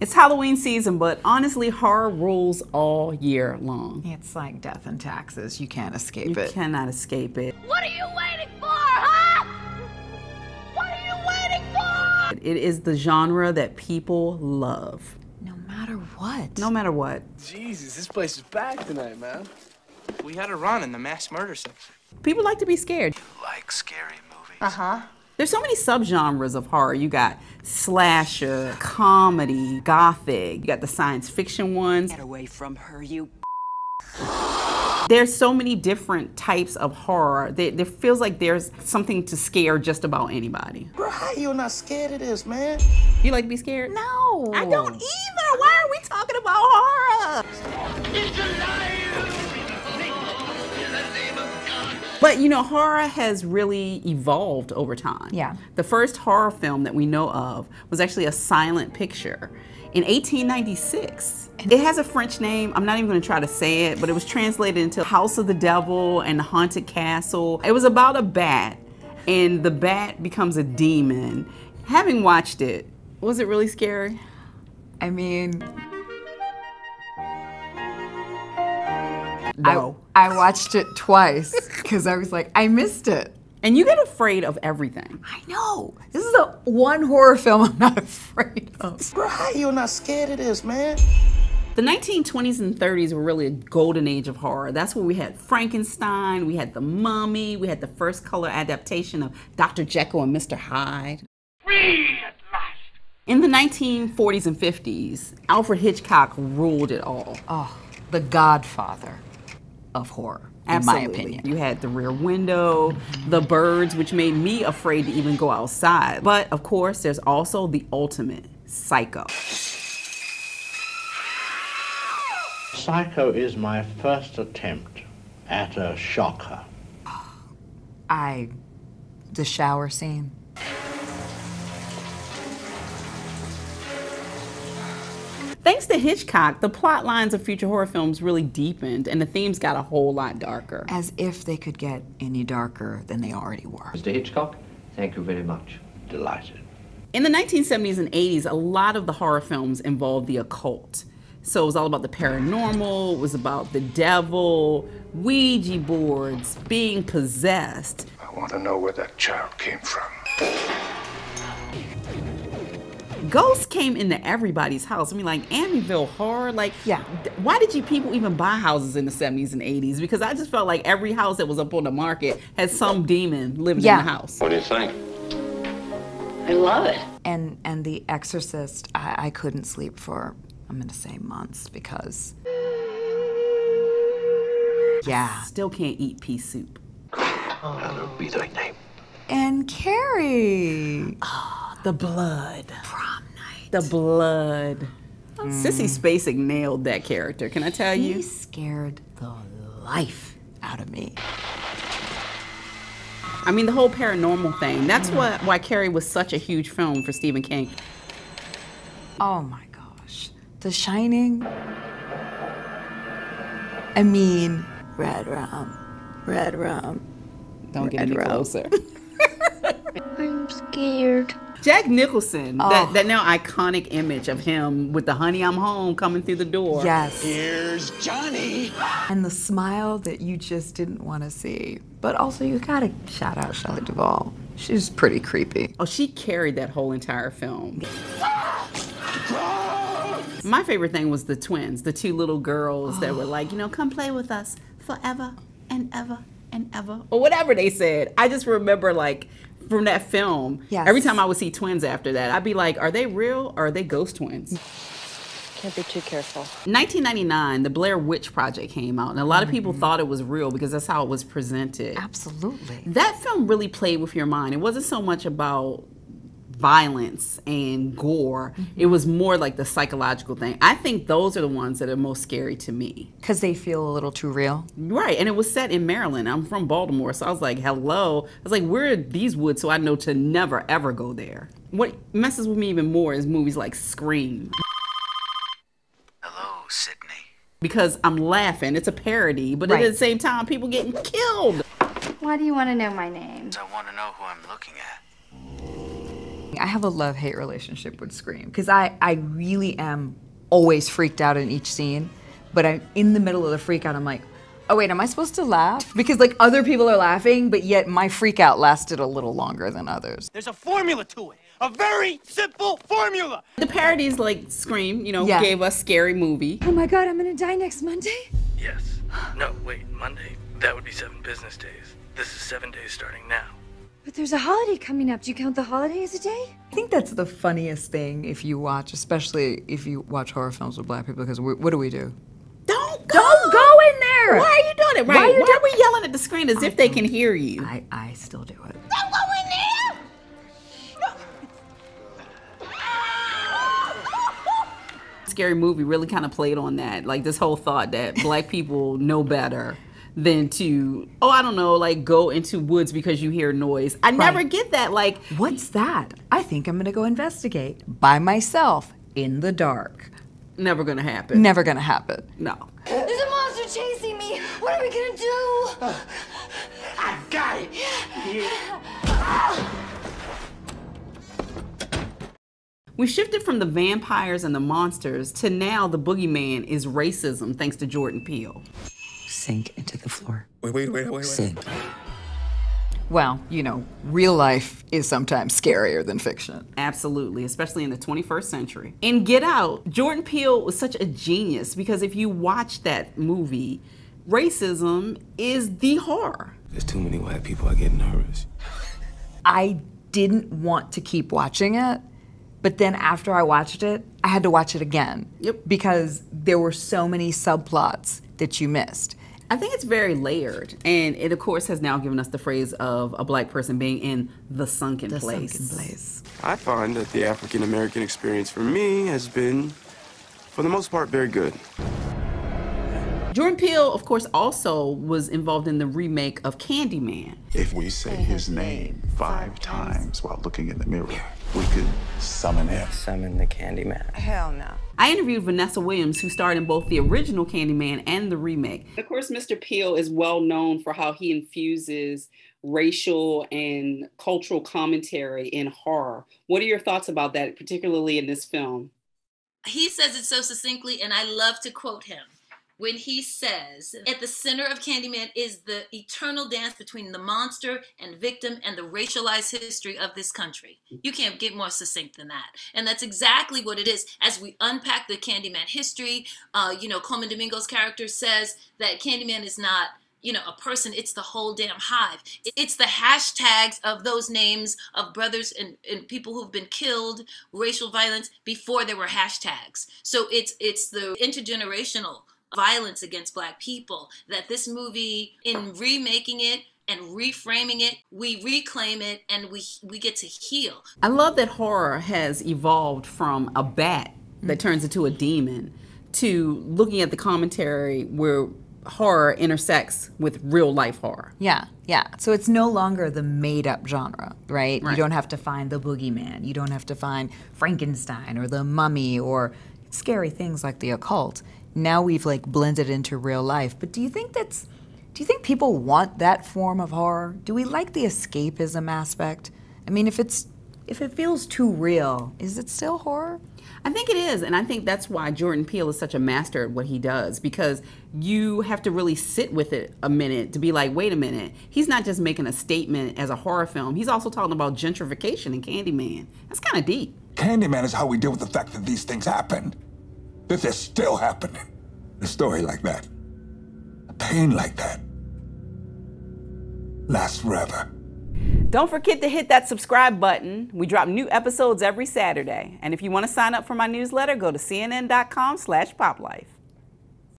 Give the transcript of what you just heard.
It's Halloween season, but honestly, horror rules all year long. It's like death and taxes. You can't escape You it. You cannot escape it. What are you waiting for, huh? What are you waiting for? It is the genre that people love, No matter what. no matter what. Jesus, this place is packed tonight, man. We had a run in the mass murder section. People like to be scared. You like scary movies. Uh-huh. There's so many subgenres of horror. You got slasher, comedy, gothic. You got the science fiction ones. Get away from her, you. There's so many different types of horror. There, there feels like there's something to scare just about anybody. Bro, how you not scared of this, man? You like to be scared? No. I don't either. Why are we talking about horror? But you know, horror has really evolved over time. Yeah. The first horror film that we know of was actually a silent picture in 1896. It has a French name. I'm not even going to try to say it, but it was translated into House of the Devil and the Haunted Castle. It was about a bat, and the bat becomes a demon. Having watched it, was it really scary? I mean, No. I, I watched it twice because I was like, I missed it. And you get afraid of everything. I know. This is the one horror film I'm not afraid of. Bro, how are you not scared of this, man? The 1920s and 30s were really a golden age of horror. That's where we had Frankenstein, we had The Mummy, we had the first color adaptation of Dr. Jekyll and Mr. Hyde. Free at last. In the 1940s and 50s, Alfred Hitchcock ruled it all. Oh, the godfather of horror, in my opinion. You had the rear window, the birds, which made me afraid to even go outside. But of course, there's also the ultimate psycho. Psycho is my first attempt at a shocker. I, the shower scene. Hitchcock, the plot lines of future horror films really deepened and the themes got a whole lot darker. As if they could get any darker than they already were. Mr. Hitchcock, thank you very much. Delighted. In the 1970s and 80s, a lot of the horror films involved the occult. So it was all about the paranormal, it was about the devil, Ouija boards, being possessed. I want to know where that child came from. Ghosts came into everybody's house. I mean, like Amityville Horror. Like, Yeah. Why did you people even buy houses in the 70s and 80s? Because I just felt like every house that was up on the market had some demon living Yeah. in the house. What do you think? I love it. And and The Exorcist, I, I couldn't sleep for I'm gonna say months because yeah. Still can't eat pea soup. Hallowed be thy name. And Carrie. Ah, the blood. Prom night. The blood. Oh, Sissy hmm. Spacek nailed that character. Can I tell He you? He scared the life out of me. I mean, the whole paranormal thing. That's what why Carrie was such a huge film for Stephen King. Oh my gosh. The Shining. I mean, red rum. Red rum. Don't get Red any Rum. closer. I'm scared. Jack Nicholson, Oh. that, that now iconic image of him with the honey I'm home coming through the door. Yes. Here's Johnny. And the smile that you just didn't want to see. But also, you gotta shout out Shelley Duvall. She's pretty creepy. Oh, she carried that whole entire film. My favorite thing was the twins, the two little girls that were like, you know, come play with us forever and ever and ever, or whatever they said. I just remember like from that film. Yes. Every time I would see twins after that, I'd be like, are they real or are they ghost twins? Can't be too careful. 1999, the Blair Witch Project came out, and a lot of people mm-hmm. thought it was real because that's how it was presented. Absolutely. That film really played with your mind. It wasn't so much about violence and gore, mm-hmm. it was more like the psychological thing. I think those are the ones that are most scary to me. Because they feel a little too real. Right, and it was set in Maryland. I'm from Baltimore, so I was like, hello. I was like, where are these woods? So I know to never, ever go there. What messes with me even more is movies like Scream. Hello, Sidney. Because I'm laughing. It's a parody, but Right. at the same time, people getting killed. Why do you want to know my name? I want to know who I'm looking at. I have a love hate relationship with Scream because I, I really am always freaked out in each scene, but I'm in the middle of the freak out. I'm like, oh wait, am I supposed to laugh? Because like other people are laughing, but yet my freak out lasted a little longer than others. There's a formula to it. A very simple formula. The parodies like Scream, you know, Yeah. gave us scary movie. Oh my god, I'm gonna die next Monday? Yes. No, wait, Monday. That would be seven business days. This is seven days starting now. But there's a holiday coming up. Do you count the holiday as a day? I think that's the funniest thing if you watch, especially if you watch horror films with black people, because we, what do we do? Don't go. Don't go in there! Why are you doing it? Why Right? are Why are we yelling at the screen as if they can hear you? I, I still do it. Don't go in there! Scary movie really kind of played on that, like this whole thought that black people know better than to, oh, I don't know, like go into woods because you hear noise. I never get that. Like, What's that? I think I'm gonna go investigate by myself in the dark. never gonna happen. Never gonna happen. No. There's a monster chasing me! What are we gonna do? I've got it. We shifted from the vampires and the monsters to now the boogeyman is racism, thanks to Jordan Peele. Sink into the floor. Wait, wait, wait, wait, wait. Sink. Well, you know, real life is sometimes scarier than fiction. Absolutely, especially in the 21st century. In Get Out, Jordan Peele was such a genius because if you watch that movie, racism is the horror. There's too many white people. I get nervous. I didn't want to keep watching it, but then after I watched it, I had to watch it again. Yep. Because there were so many subplots that you missed. I think it's very layered, and it of course has now given us the phrase of a black person being in the sunken The place. sunken place. I find that the African American experience for me has been, for the most part, very good. Jordan Peele, of course, also was involved in the remake of Candyman. If we say his name five times while looking in the mirror, we could summon him. Summon the Candyman. Hell no. I interviewed Vanessa Williams, who starred in both the original Candyman and the remake. Of course, Mr. Peele is well known for how he infuses racial and cultural commentary in horror. What are your thoughts about that, particularly in this film? he says it so succinctly, and I love to quote him when he says, At the center of Candyman is the eternal dance between the monster and victim and the racialized history of this country. You can't get more succinct than that. And that's exactly what it is. As we unpack the Candyman history, uh, you know, Colman Domingo's character says that Candyman is not you know, a person, it's the whole damn hive. It's the hashtags of those names of brothers and, and people who've been killed, racial violence before there were hashtags. So it's it's the intergenerational violence against black people that this movie in remaking it and reframing it, we reclaim it and we we get to heal. I love that horror has evolved from a bat that turns into a demon to looking at the commentary where horror intersects with real life horror. Yeah, yeah. So it's no longer the made up genre, right? Right. You don't have to find the boogeyman. You don't have to find Frankenstein or the mummy or scary things like the occult. Now we've like blended into real life. But do you think that's do you think people want that form of horror? Do we like the escapism aspect? I mean, if it's if it feels too real, is it still horror? I think it is, and I think that's why Jordan Peele is such a master at what he does because you have to really sit with it a minute to be like, wait a minute, he's not just making a statement as a horror film. He's also talking about gentrification in Candyman. That's kind of deep. Candyman is how we deal with the fact that these things happened. That they're still happening. A story like that, a pain like that, lasts forever. Don't forget to hit that subscribe button. We drop new episodes every Saturday. And if you want to sign up for my newsletter, go to cnn.com slash poplife.